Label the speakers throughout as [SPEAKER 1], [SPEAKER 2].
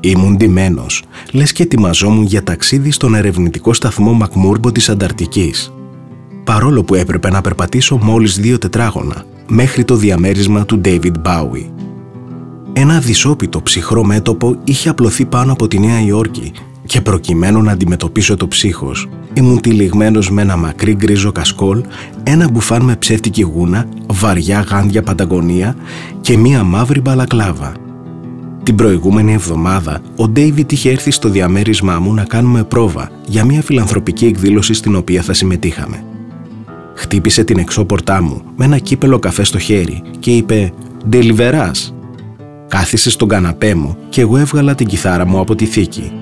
[SPEAKER 1] Ήμουν ντυμένος, λες και ετοιμαζόμουν για ταξίδι στον ερευνητικό σταθμό Μακμούρμπο της Ανταρκτικής. Παρόλο που έπρεπε να περπατήσω μόλις δύο τετράγωνα, μέχρι το διαμέρισμα του David Bowie. Ένα δυσόπιτο ψυχρό μέτωπο είχε απλωθεί πάνω από τη Νέα Υόρκη και προκειμένου να αντιμετωπίσω το ψύχος, ήμουν τυλιγμένος με ένα μακρύ γκρίζο κασκόλ, ένα μπουφάν με ψεύτικη γούνα, βαριά γάντια πανταγωνία και μία μαύρη μπαλακλάβα. Την προηγούμενη εβδομάδα, ο Ντέιβιτ είχε έρθει στο διαμέρισμά μου να κάνουμε πρόβα για μια φιλανθρωπική εκδήλωση στην οποία θα συμμετείχαμε. Χτύπησε την εξώπορτά μου με ένα κύπελο καφέ στο χέρι και είπε «Ντελιβεράς». Κάθισε στον καναπέ μου και εγώ έβγαλα την κιθάρα μου από τη θήκη.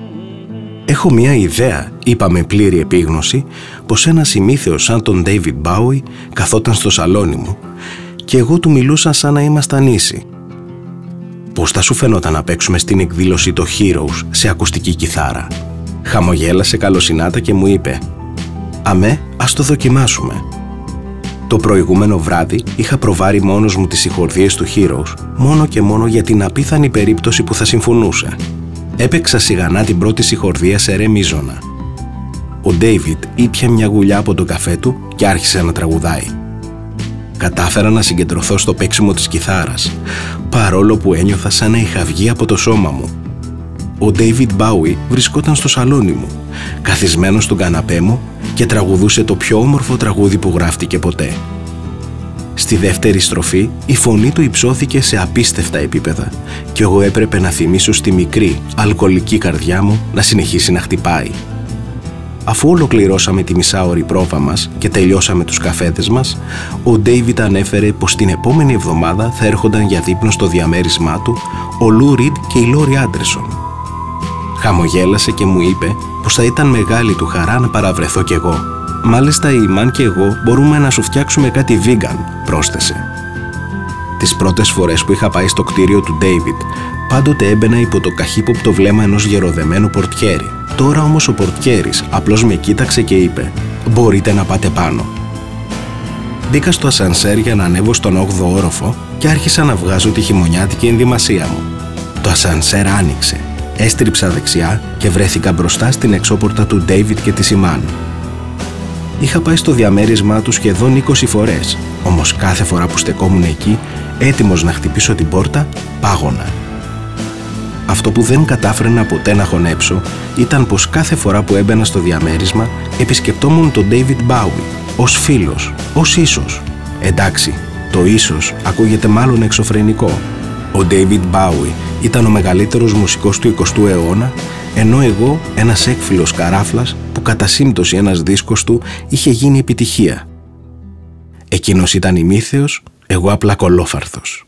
[SPEAKER 1] «Έχω μια ιδέα», είπα με πλήρη επίγνωση, πως ένα ημίθεος σαν τον David Bowie καθόταν στο σαλόνι μου και εγώ του μιλούσα σαν να ήμασταν ίσοι. Πώς θα σου φαινόταν να παίξουμε στην εκδήλωση το Heroes σε ακουστική κιθάρα; Χαμογέλασε καλοσυνάτα και μου είπε «Αμέ, ας το δοκιμάσουμε». Το προηγούμενο βράδυ είχα προβάρει μόνος μου τις συγχορδίες του Heroes μόνο και μόνο για την απίθανη περίπτωση που θα συμφωνούσε. Έπαιξα σιγανά την πρώτη συγχορδία σε ρε μίζωνα. Ο Ντέιβιτ ήπια μια γουλιά από το καφέ του και άρχισε να τραγουδάει. Κατάφερα να συγκεντρωθώ στο παίξιμο της κιθάρας, παρόλο που ένιωθα σαν να είχα βγει από το σώμα μου. Ο David Bowie βρισκόταν στο σαλόνι μου, καθισμένος στον καναπέ μου και τραγουδούσε το πιο όμορφο τραγούδι που γράφτηκε ποτέ. Στη δεύτερη στροφή η φωνή του υψώθηκε σε απίστευτα επίπεδα και εγώ έπρεπε να θυμίσω στη μικρή, αλκοολική καρδιά μου να συνεχίσει να χτυπάει. Αφού ολοκληρώσαμε τη μισάωρη πρόβα μας και τελειώσαμε τους καφέδες μας, ο Ντέιβιτ ανέφερε πως την επόμενη εβδομάδα θα έρχονταν για δείπνο στο διαμέρισμά του ο Λου Ριντ και η Λόρι Άντρεσον. Χαμογέλασε και μου είπε πως θα ήταν μεγάλη του χαρά να παραβρεθώ κι εγώ. Μάλιστα η Μαν και εγώ μπορούμε να σου φτιάξουμε κάτι vegan, πρόσθεσε. Τις πρώτες φορές που είχα πάει στο κτίριο του David, πάντοτε έμπαινα υπό το καχύποπτο βλέμμα ενός γεροδεμένου πορτιέρι. Τώρα όμως ο πορτιέρης απλώς με κοίταξε και είπε «Μπορείτε να πάτε πάνω». Μπήκα στο ασανσέρ για να ανέβω στον 8ο όροφο και άρχισα να βγάζω τη χειμωνιάτικη ενδυμασία μου. Το ασανσέρ άνοιξε Έστριψα δεξιά και βρέθηκα μπροστά στην εξώπορτα του Ντέιβιτ και της Ιμάν. Είχα πάει στο διαμέρισμά τους σχεδόν 20 φορές, όμως κάθε φορά που στεκόμουν εκεί, έτοιμος να χτυπήσω την πόρτα, πάγωνα. Αυτό που δεν κατάφερνα ποτέ να χωνέψω ήταν πως κάθε φορά που έμπαινα στο διαμέρισμα επισκεπτόμουν τον David Bowie ως φίλος, ως ίσος. Εντάξει, το ίσος ακούγεται μάλλον εξωφρενικό. Ο David Bowie ήταν ο μεγαλύτερος μουσικός του 20ου αιώνα, ενώ εγώ ένας έκφυλος καράφλας που κατά σύμπτωση ένας δίσκος του είχε γίνει επιτυχία. Εκείνος ήταν ημίθεος, εγώ απλά κολόφαρθος.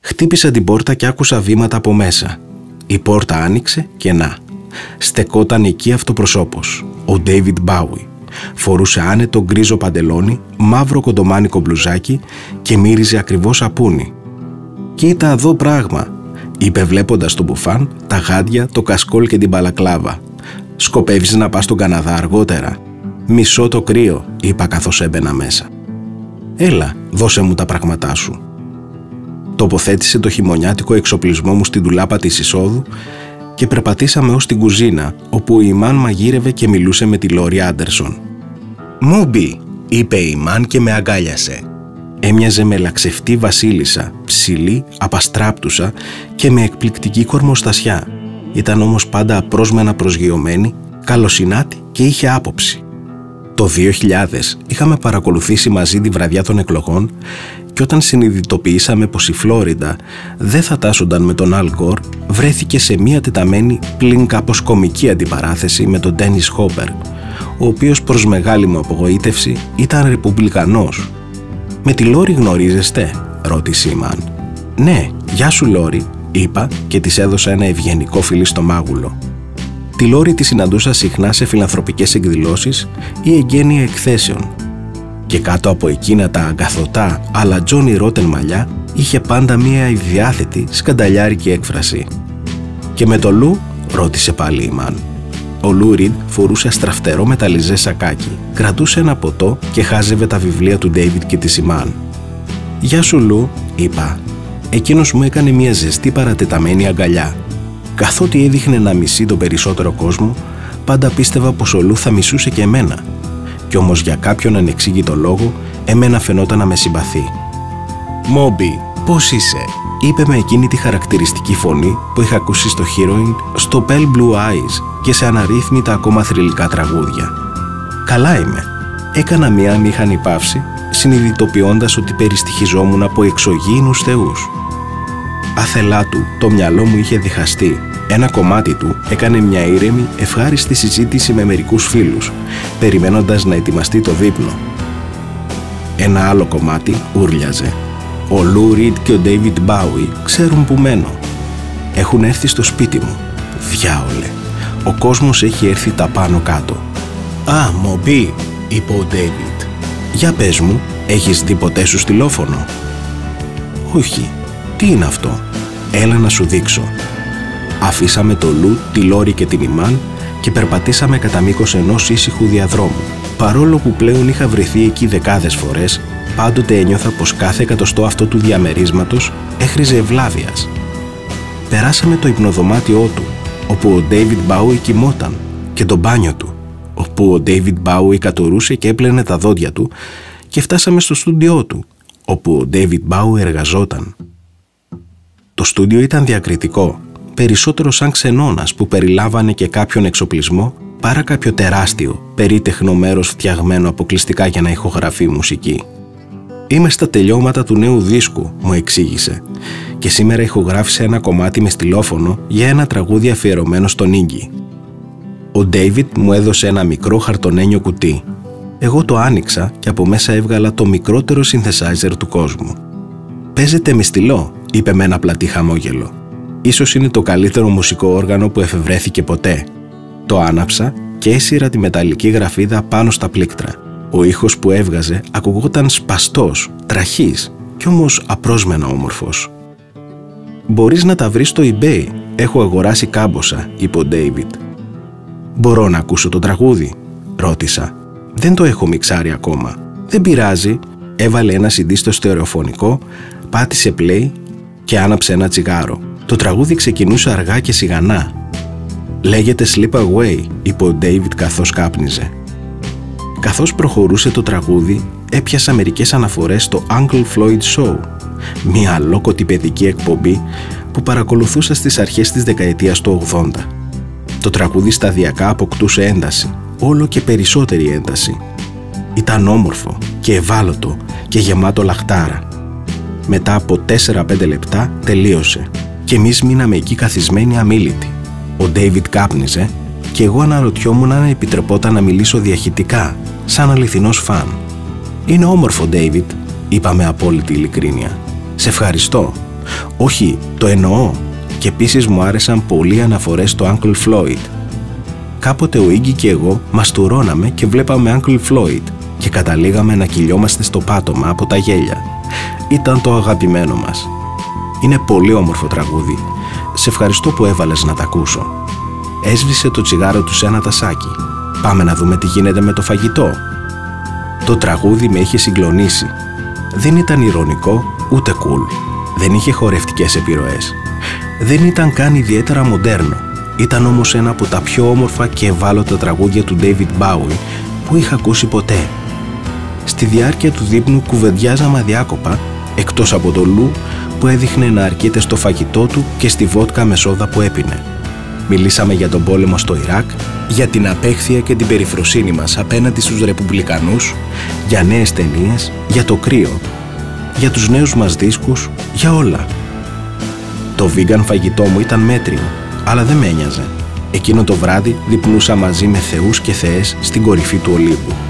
[SPEAKER 1] Χτύπησα την πόρτα και άκουσα βήματα από μέσα. Η πόρτα άνοιξε και να. Στεκόταν εκεί αυτοπροσώπος, ο David Bowie. Φορούσε άνετο γκρίζο παντελόνι, μαύρο κοντομάνικο μπλουζάκι και μύριζε ακριβώς σαπούνι. «Κοίτα εδώ πράγμα», είπε βλέποντας τον μπουφάν, τα γάντια, το κασκόλ και την μπαλακλάβα. «Σκοπεύεις να πας στον Καναδά αργότερα». «Μισό το κρύο», είπα καθώς έμπαινα μέσα. «Έλα, δώσε μου τα πράγματά σου». Τοποθέτησε το χειμωνιάτικο εξοπλισμό μου στην τουλάπα της εισόδου και περπατήσαμε ως την κουζίνα, όπου η Μαν μαγείρευε και μιλούσε με τη Λόρι Άντερσον. «Μούμπι», είπε η Μαν και με αγκάλιασε. Έμοιαζε με λαξευτή βασίλισσα, ψηλή, απαστράπτουσα και με εκπληκτική κορμοστασιά. Ήταν όμως πάντα απρόσμενα προσγειωμένη, καλοσυνάτη και είχε άποψη. Το 2000 είχαμε παρακολουθήσει μαζί τη βραδιά των εκλογών και όταν συνειδητοποιήσαμε πως η Φλόριντα δεν θα τάσσονταν με τον Αλ Γκορ, βρέθηκε σε μία τεταμένη πλην κάπως κομική αντιπαράθεση με τον Ντένις Χόμπερ, ο οποίος προς μεγάλη μου απογοήτευση ήταν ρεπουμπλικανός «Με τη Λόρι γνωρίζεστε» ρώτησε η Μαν. «Ναι, γεια σου Λόρι», είπα και της έδωσα ένα ευγενικό φιλί στο μάγουλο. Τη Λόρι τη συναντούσα συχνά σε φιλανθρωπικές εκδηλώσεις ή εγκαίνια εκθέσεων και κάτω από εκείνα τα αγκαθωτά αλά Τζόνι Ρότεν μαλλιά είχε πάντα μία ιδιάθετη σκανταλιάρικη έκφραση. «Και με το Λου» ρώτησε πάλι η Μαν. Ο Λου Ριντ φορούσε αστραφτερό μεταλλιζέ σακάκι, κρατούσε ένα ποτό και χάζευε τα βιβλία του Ντέιβιτ και της Σιμάν. «Γεια σου Λου», είπα. Εκείνος μου έκανε μια ζεστή παρατεταμένη αγκαλιά. Καθότι έδειχνε να μισεί τον περισσότερο κόσμο, πάντα πίστευα πως ο Λου θα μισούσε και εμένα. Κι όμως για κάποιον ανεξήγητο λόγο, εμένα φαινόταν να με συμπαθεί. «Μόμπι, πώς είσαι» είπε με εκείνη τη χαρακτηριστική φωνή που είχα ακούσει στο Heroin, στο Pale Blue Eyes και σε αναρρύθμιτα ακόμα θρηλυκά τραγούδια. «Καλά είμαι». Έκανα μια μήχανη παύση, συνειδητοποιώντας ότι περιστοιχιζόμουν από εξωγήινους θεούς. Άθελά του, το μυαλό μου είχε διχαστεί. Ένα κομμάτι του έκανε μια ήρεμη, ευχάριστη συζήτηση με μερικούς φίλους, περιμένοντας να ετοιμαστεί το δείπνο. Ένα άλλο κομμάτι ούρλιαζε. Ο Λου Ριντ και ο Ντέιβιντ Μπάουι ξέρουν που μένω. Έχουν έρθει στο σπίτι μου. Διάολε. Ο κόσμος έχει έρθει τα πάνω κάτω. «Α, Μομπί», είπε ο Ντέιβιντ. «Για πες μου, έχεις δει ποτέ σου στυλόφωνο» «Όχι, τι είναι αυτό» «Έλα να σου δείξω» Αφήσαμε το Λου, τη Λόρι και την Ιμάν και περπατήσαμε κατά μήκος ενός ήσυχου διαδρόμου. Παρόλο που πλέον είχα βρεθεί εκεί δεκάδες φορές, πάντοτε ένιωθα πως κάθε εκατοστό αυτό του διαμερίσματος έχριζε ευλάβειας. Περάσαμε το υπνοδωμάτιό του, όπου ο Ντέιβιντ Μπάουι κοιμόταν, και το μπάνιο του, όπου ο Ντέιβιντ Μπάουι κατορούσε και έπλαινε τα δόντια του και φτάσαμε στο στούντιό του, όπου ο Ντέιβιντ Μπάουι εργαζόταν. Το στούντιο ήταν διακριτικό, περισσότερο σαν ξενώνας που περιλάβανε και κάποιον εξοπλισμό παρά κάποιο τεράστιο, περίτεχνο μέρος φτιαγμένο αποκλειστικά για να ηχογραφεί μουσική. «Είμαι στα τελειώματα του νέου δίσκου», μου εξήγησε, και σήμερα ηχογράφησε ένα κομμάτι με στυλόφωνο για ένα τραγούδι αφιερωμένο στον Ίγκη. Ο Ντέιβιτ μου έδωσε ένα μικρό χαρτονένιο κουτί. Εγώ το άνοιξα και από μέσα έβγαλα το μικρότερο synthesizer του κόσμου. «Παίζεται με στυλό», είπε με ένα πλατή χαμόγελο. «Ίσως είναι το καλύτερο μουσικό όργανο που εφευρέθηκε ποτέ». Το άναψα και έσυρα τη μεταλλική γραφίδα πάνω στα πλήκτρα. Ο ήχος που έβγαζε ακουγόταν σπαστός, τραχής κι όμως απρόσμενα όμορφος. «Μπορείς να τα βρεις στο eBay. Έχω αγοράσει κάμποσα», είπε ο Ντέιβιτ. «Μπορώ να ακούσω το τραγούδι» ρώτησα. «Δεν το έχω μιξάρει ακόμα». «Δεν πειράζει». Έβαλε ένα CD στο στερεοφωνικό, πάτησε play και άναψε ένα τσιγάρο. Το τραγούδι ξεκινούσε αργά και σιγανά. «Λέγεται Sleep Away», είπε ο Ντέιβιτ καθώς κάπνιζε. Καθώς προχωρούσε το τραγούδι, έπιασα μερικές αναφορές στο Uncle Floyd Show, μια αλόκοτη παιδική εκπομπή που παρακολουθούσα στις αρχές της δεκαετίας του 80. Το τραγούδι σταδιακά αποκτούσε ένταση, όλο και περισσότερη ένταση. Ήταν όμορφο και ευάλωτο και γεμάτο λαχτάρα. Μετά από 4-5 λεπτά τελείωσε και εμείς μείναμε εκεί καθισμένοι αμήλυτοι. Ο Ντέιβιτ κάπνιζε και εγώ αναρωτιόμουν αν επιτρεπόταν να μιλήσω διαχειτικά, σαν αληθινός φαν. «Είναι όμορφο, Ντέιβιτ», είπα με απόλυτη ειλικρίνεια. «Σε ευχαριστώ». «Όχι, το εννοώ», και επίσης μου άρεσαν πολλοί αναφορές στο Uncle Floyd. Κάποτε ο Ίγκη και εγώ μαστουρώναμε και βλέπαμε Uncle Floyd και καταλήγαμε να κυλιόμαστε στο πάτωμα από τα γέλια. Ήταν το αγαπημένο μας. Είναι πολύ όμορφο τραγούδι. Σε ευχαριστώ που έβαλες να τα ακούσω. Έσβησε το τσιγάρο του σε ένα τασάκι. Πάμε να δούμε τι γίνεται με το φαγητό. Το τραγούδι με είχε συγκλονίσει. Δεν ήταν ηρωνικό ούτε cool. Δεν είχε χορευτικές επιρροές δεν ήταν καν ιδιαίτερα μοντέρνο. Ήταν όμως ένα από τα πιο όμορφα και ευάλωτα τραγούδια του David Bowie που είχα ακούσει ποτέ. Στη διάρκεια του δείπνου κουβεντιάζαμε αδιάκοπα, εκτός από το Λου που έδειχνε να αρκείται στο φαγητό του και στη βότκα με σόδα που έπινε. Μιλήσαμε για τον πόλεμο στο Ιράκ, για την απέχθεια και την περιφροσύνη μας απέναντι στους Ρεπουμπλικανούς, για νέες ταινίες, για το κρύο, για τους νέους μας δίσκους, για όλα. Το vegan φαγητό μου ήταν μέτριο, αλλά δεν με ένοιαζε. Εκείνο το βράδυ διπνούσα μαζί με θεούς και θεές στην κορυφή του Ολύμπου.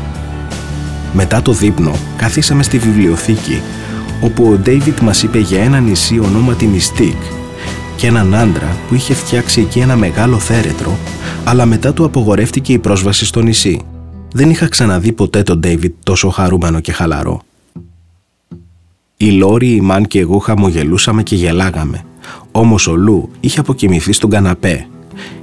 [SPEAKER 1] Μετά το δείπνο, καθίσαμε στη βιβλιοθήκη, όπου ο Ντέιβιτ μας είπε για ένα νησί ονόματι Μιστίκ και έναν άντρα που είχε φτιάξει εκεί ένα μεγάλο θέρετρο, αλλά μετά του απογορεύτηκε η πρόσβαση στο νησί. Δεν είχα ξαναδεί ποτέ τον Ντέιβιτ τόσο χαρούμενο και χαλαρό. Η Λόρι, η Μαν και εγώ χαμογελούσαμε και γελάγαμε. Όμως ο Λου είχε αποκοιμηθεί στον καναπέ.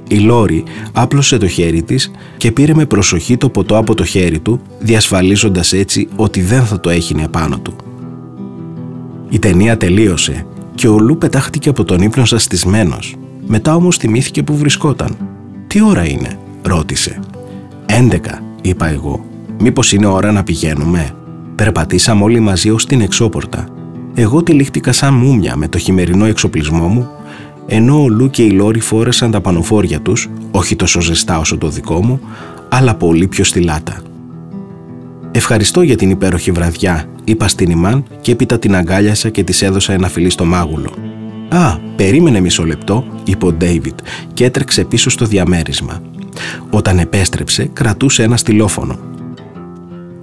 [SPEAKER 1] Η Λόρι άπλωσε το χέρι της και πήρε με προσοχή το ποτό από το χέρι του, διασφαλίζοντας έτσι ότι δεν θα το έχινε πάνω του. Η ταινία τελείωσε και ο Λου πετάχτηκε από τον ύπνο σαστισμένος. Μετά όμως θυμήθηκε που βρισκόταν. «Τι ώρα είναι» ρώτησε. «Έντεκα» είπα εγώ. «Μήπως είναι ώρα να πηγαίνουμε» Περπατήσαμε όλοι μαζί ως την εξώπορτα. Εγώ τυλίχτηκα σαν μούμια με το χειμερινό εξοπλισμό μου, ενώ ο Λου και η Λόρι φόρεσαν τα πανοφόρια τους, όχι τόσο ζεστά όσο το δικό μου, αλλά πολύ πιο στυλάτα. «Ευχαριστώ για την υπέροχη βραδιά», είπα στην Ιμάν και έπειτα την αγκάλιασα και της έδωσα ένα φιλί στο μάγουλο. «Α, περίμενε μισό λεπτό», είπε ο Ντέιβιτ και έτρεξε πίσω στο διαμέρισμα. Όταν επέστρεψε, κρατούσε ένα στυλόφωνο.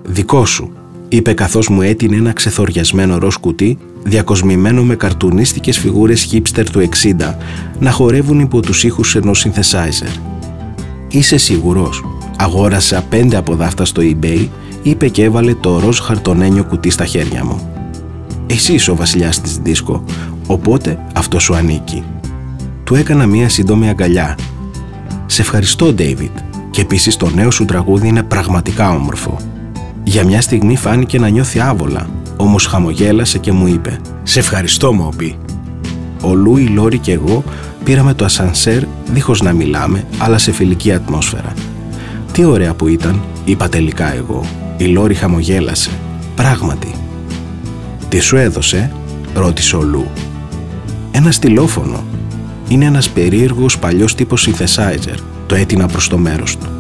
[SPEAKER 1] «Δικό σου», είπε καθώς μου έτεινε ένα ξεθοριασμένο ροζ κουτί διακοσμημένο με καρτουνίστικες φιγούρες hipster του 60 να χορεύουν υπό τους ήχους ενός synthesizer. «Είσαι σίγουρος» αγόρασα πέντε από δάφτα στο eBay είπε και έβαλε το ροζ χαρτονένιο κουτί στα χέρια μου. «Εσύ είσαι ο βασιλιάς της δίσκο, οπότε αυτό σου ανήκει». Του έκανα μία σύντομη αγκαλιά. «Σε ευχαριστώ, David, και επίσης το νέο σου τραγούδι είναι πραγματικά όμορφο». Για μια στιγμή φάνηκε να νιώθει άβολα, όμως χαμογέλασε και μου είπε «Σε ευχαριστώ, Μόπι». Ο Λου, η Λόρι και εγώ πήραμε το ασανσέρ δίχως να μιλάμε, αλλά σε φιλική ατμόσφαιρα. «Τι ωραία που ήταν», είπα τελικά εγώ. Η Λόρι χαμογέλασε. «Πράγματι». «Τι σου έδωσε» ρώτησε ο Λου. «Ένα στυλόφωνο. Είναι ένας περίεργος παλιός τύπος synthesizer. Το έτεινα προς το μέρος του.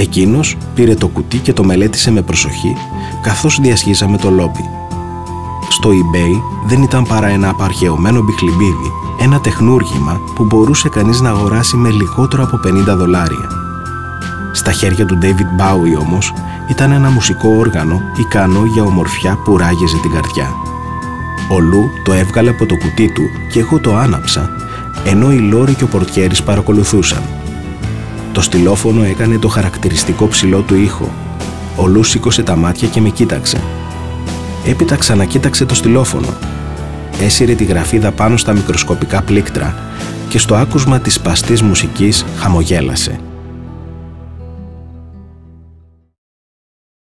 [SPEAKER 1] Εκείνος πήρε το κουτί και το μελέτησε με προσοχή καθώς διασχίζαμε το λόμπι. Στο eBay δεν ήταν παρά ένα απαρχαιωμένο μπιχλιμπίδι, ένα τεχνούργημα που μπορούσε κανείς να αγοράσει με λιγότερο από 50 δολάρια. Στα χέρια του David Bowie όμως ήταν ένα μουσικό όργανο ικανό για ομορφιά που ράγεζε την καρδιά. Ο Λου το έβγαλε από το κουτί του και εγώ το άναψα, ενώ η Λόρη και ο Πορτιέρης παρακολουθούσαν. Το στυλόφωνο έκανε το χαρακτηριστικό ψηλό του ήχο. Ο Λου σήκωσε τα μάτια και με κοίταξε. Έπειτα ξανακοίταξε το στυλόφωνο. Έσυρε τη γραφίδα πάνω στα μικροσκοπικά πλήκτρα και στο άκουσμα της παστής μουσικής χαμογέλασε.